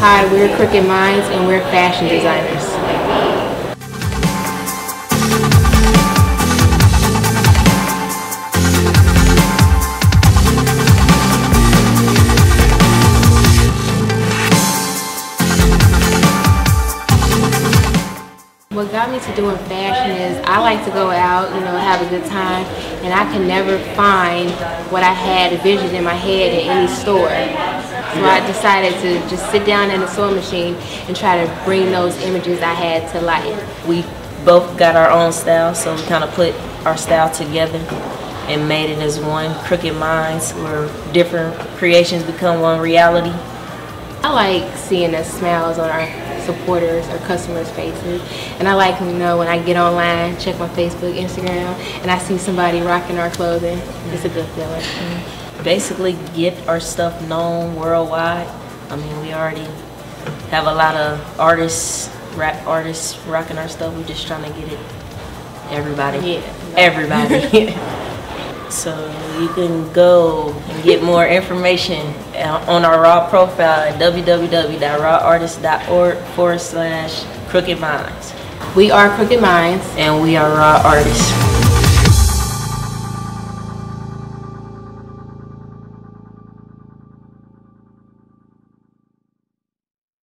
Hi, we're Crookid Mindz and we're fashion designers. What got me to doing fashion is I like to go out, you know, have a good time, and I can never find what I had a vision in my head in any store. So I decided to just sit down in the sewing machine and try to bring those images I had to life. We both got our own style, so we kind of put our style together and made it as one Crookid Mindz, where different creations become one reality. I like seeing the smiles on our supporters or customers' faces. And I like, you know, when I get online, check my Facebook, Instagram, and I see somebody rocking our clothing, it's a good feeling. Basically, get our stuff known worldwide. I mean, we already have a lot of artists, rap artists rocking our stuff. We're just trying to get it everybody. Yeah. Everybody. so you can go and get more information uh, on our raw profile at www.rawartist.org forward slash crookidmindz We are Crookid Mindz. and we are raw artists